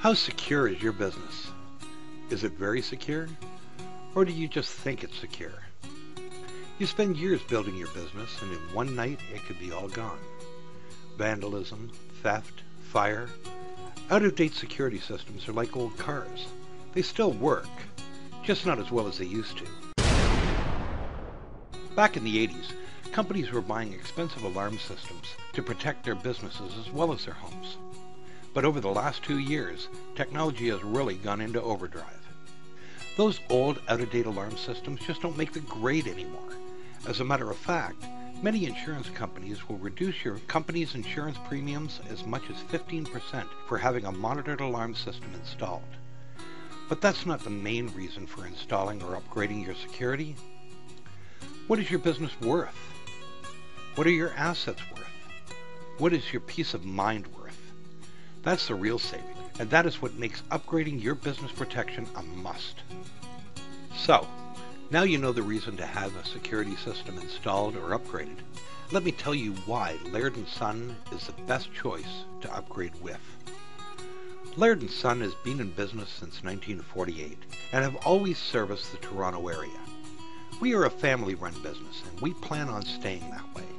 How secure is your business? Is it very secure? Or do you just think it's secure? You spend years building your business, and in one night it could be all gone. Vandalism, theft, fire. Out-of-date security systems are like old cars. They still work, just not as well as they used to. Back in the 80s, companies were buying expensive alarm systems to protect their businesses as well as their homes. But over the last two years, technology has really gone into overdrive. Those old, out-of-date alarm systems just don't make the grade anymore. As a matter of fact, many insurance companies will reduce your company's insurance premiums as much as 15% for having a monitored alarm system installed. But that's not the main reason for installing or upgrading your security. What is your business worth? What are your assets worth? What is your peace of mind worth? That's the real saving, and that is what makes upgrading your business protection a must. So, now you know the reason to have a security system installed or upgraded. Let me tell you why Laird & Son is the best choice to upgrade with. Laird & Son has been in business since 1948 and have always serviced the Toronto area. We are a family-run business and we plan on staying that way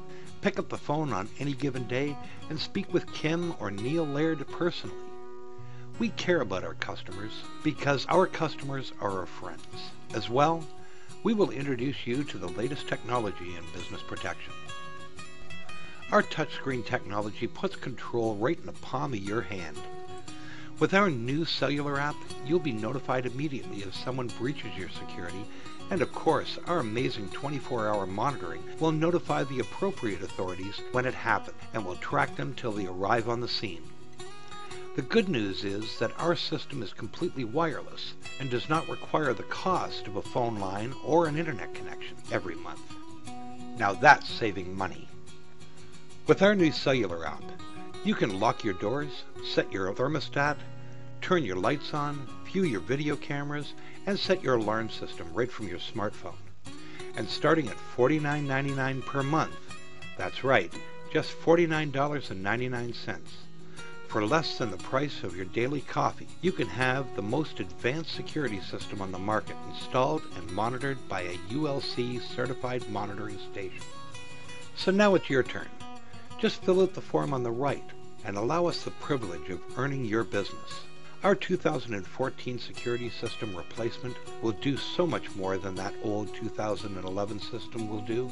pick up the phone on any given day and speak with Kim or Neil Laird personally. We care about our customers because our customers are our friends. As well, we will introduce you to the latest technology in business protection. Our touchscreen technology puts control right in the palm of your hand. With our new cellular app, you'll be notified immediately if someone breaches your security and of course, our amazing 24-hour monitoring will notify the appropriate authorities when it happens and will track them till they arrive on the scene. The good news is that our system is completely wireless and does not require the cost of a phone line or an internet connection every month. Now that's saving money. With our new cellular app, you can lock your doors, set your thermostat, turn your lights on, view your video cameras, and set your alarm system right from your smartphone. And starting at $49.99 per month, that's right, just $49.99. For less than the price of your daily coffee, you can have the most advanced security system on the market installed and monitored by a ULC certified monitoring station. So now it's your turn. Just fill out the form on the right and allow us the privilege of earning your business. Our 2014 security system replacement will do so much more than that old 2011 system will do.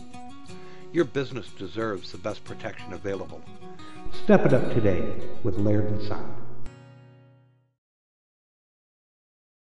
Your business deserves the best protection available. Step it up today with Laird & Son.